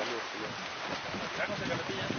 salir. Acá.